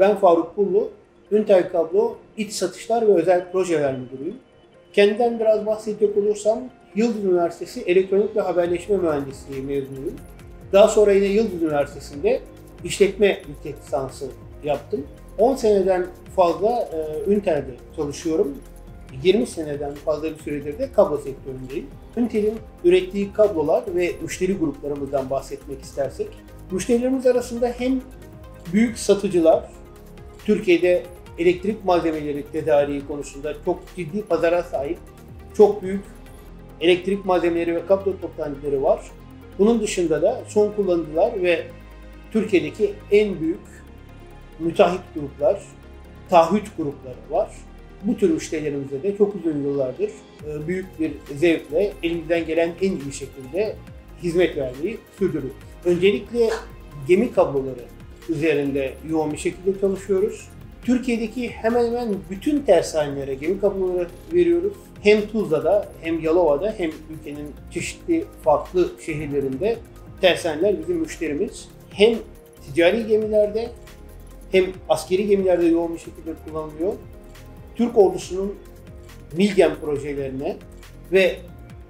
Ben Faruk Pullu, Üntel Kablo İç Satışlar ve Özel Projeler Müdürüyüm. Kendimden biraz bahsedecek olursam Yıldız Üniversitesi Elektronik ve Haberleşme Mühendisliği mezunuyum. Daha sonra yine Yıldız Üniversitesi'nde işletme yüksek lisansı yaptım. 10 seneden fazla e, Üntel'de çalışıyorum. 20 seneden fazla bir süredir de kablo sektöründeyim. Üntel'in ürettiği kablolar ve müşteri gruplarımızdan bahsetmek istersek, müşterilerimiz arasında hem büyük satıcılar, Türkiye'de elektrik malzemeleri tedariği konusunda çok ciddi pazara sahip, çok büyük elektrik malzemeleri ve kablo toptancıları var. Bunun dışında da son kullanıcılar ve Türkiye'deki en büyük müteahhit gruplar, taahhüt grupları var. Bu tür müşterilerimize de çok uzun yıllardır e, büyük bir zevkle elimizden gelen en iyi şekilde hizmet vermeyi sürdürüyoruz. Öncelikle gemi kabloları üzerinde yoğun bir şekilde çalışıyoruz. Türkiye'deki hemen hemen bütün tersanelere gemi kabloları veriyoruz. Hem Tuzla'da hem Yalova'da hem ülkenin çeşitli farklı şehirlerinde tersaneler bizim müşterimiz. Hem ticari gemilerde hem askeri gemilerde yoğun bir şekilde kullanılıyor. Türk ordusunun Milgem projelerine ve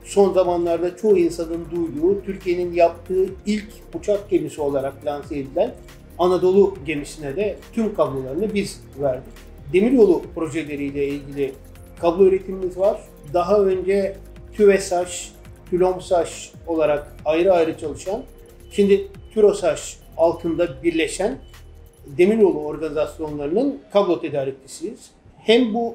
son zamanlarda çoğu insanın duyduğu, Türkiye'nin yaptığı ilk uçak gemisi olarak lanse edilen Anadolu gemisine de tüm kablolarını biz verdik. Demiryolu projeleriyle ilgili kablo üretimimiz var. Daha önce TÜVESAŞ, TÜLOMSAŞ olarak ayrı ayrı çalışan, şimdi TÜROSAŞ altında birleşen demiryolu organizasyonlarının kablo tedarikçisiyiz. Hem bu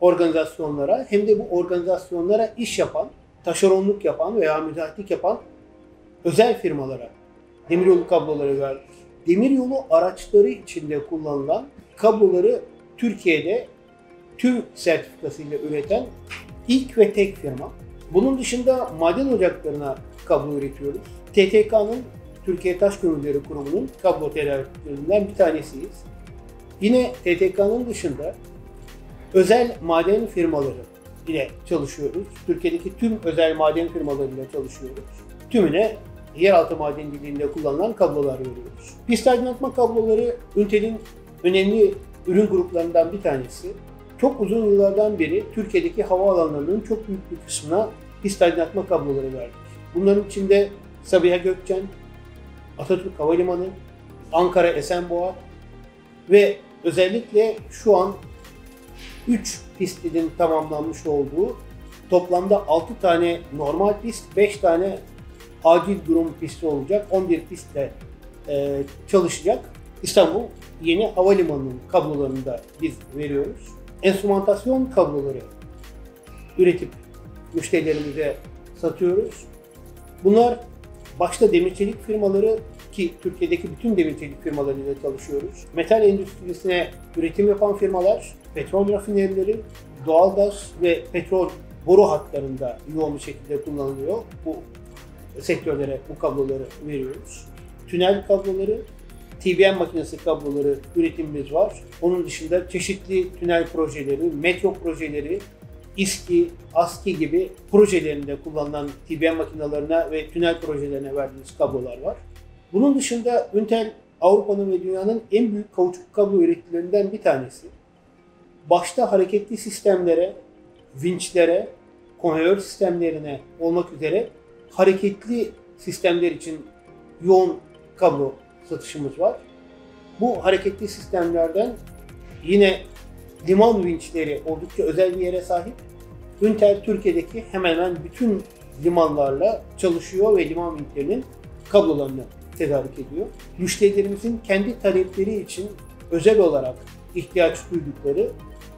organizasyonlara hem de bu organizasyonlara iş yapan, taşeronluk yapan veya müteahhitlik yapan özel firmalara demiryolu kabloları verdik. Demiryolu araçları içinde kullanılan kabloları Türkiye'de tüm sertifikasıyla üreten ilk ve tek firma. Bunun dışında maden ocaklarına kablo üretiyoruz. TTK'nın Türkiye Taş Kömürleri Kurumu'nun kablo tedariklerinden bir tanesiyiz. Yine TTK'nın dışında özel maden firmaları ile çalışıyoruz. Türkiye'deki tüm özel maden firmalarıyla çalışıyoruz. Tümüne yeraltı madenciliğinde kullanılan kablolar veriyoruz. Pist aydınlatma kabloları Üntel'in önemli ürün gruplarından bir tanesi. Çok uzun yıllardan beri Türkiye'deki havaalanlarının çok büyük bir kısmına pist aydınlatma kabloları verdik. Bunların içinde Sabiha Gökçen, Atatürk Havalimanı, Ankara Esenboğa ve özellikle şu an 3 pistin tamamlanmış olduğu toplamda 6 tane normal pist, 5 tane acil durum pisti olacak. 11 pistle e, çalışacak. İstanbul yeni havalimanının kablolarını da biz veriyoruz. Enstrümantasyon kabloları üretip müşterilerimize satıyoruz. Bunlar başta demir çelik firmaları ki Türkiye'deki bütün demir çelik firmalarıyla çalışıyoruz. Metal endüstrisine üretim yapan firmalar, petrol rafinerileri, doğalgaz ve petrol boru hatlarında yoğun bir şekilde kullanılıyor. Bu sektörlere bu kabloları veriyoruz. Tünel kabloları, TBM makinesi kabloları üretimimiz var. Onun dışında çeşitli tünel projeleri, metro projeleri, İSKİ, ASKİ gibi projelerinde kullanılan TBM makinalarına ve tünel projelerine verdiğimiz kablolar var. Bunun dışında Intel Avrupa'nın ve dünyanın en büyük kauçuk kablo üreticilerinden bir tanesi. Başta hareketli sistemlere, vinçlere, konveyör sistemlerine olmak üzere hareketli sistemler için yoğun kablo satışımız var. Bu hareketli sistemlerden yine liman vinçleri oldukça özel bir yere sahip. Intel Türkiye'deki hemen hemen bütün limanlarla çalışıyor ve liman vinçlerinin kablolarını tedarik ediyor. Müşterilerimizin kendi talepleri için özel olarak ihtiyaç duydukları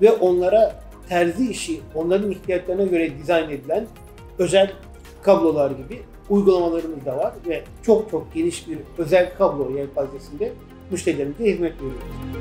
ve onlara terzi işi, onların ihtiyaçlarına göre dizayn edilen özel kablolar gibi uygulamalarımız da var ve çok çok geniş bir özel kablo yelpazesinde müşterilerimize hizmet veriyoruz.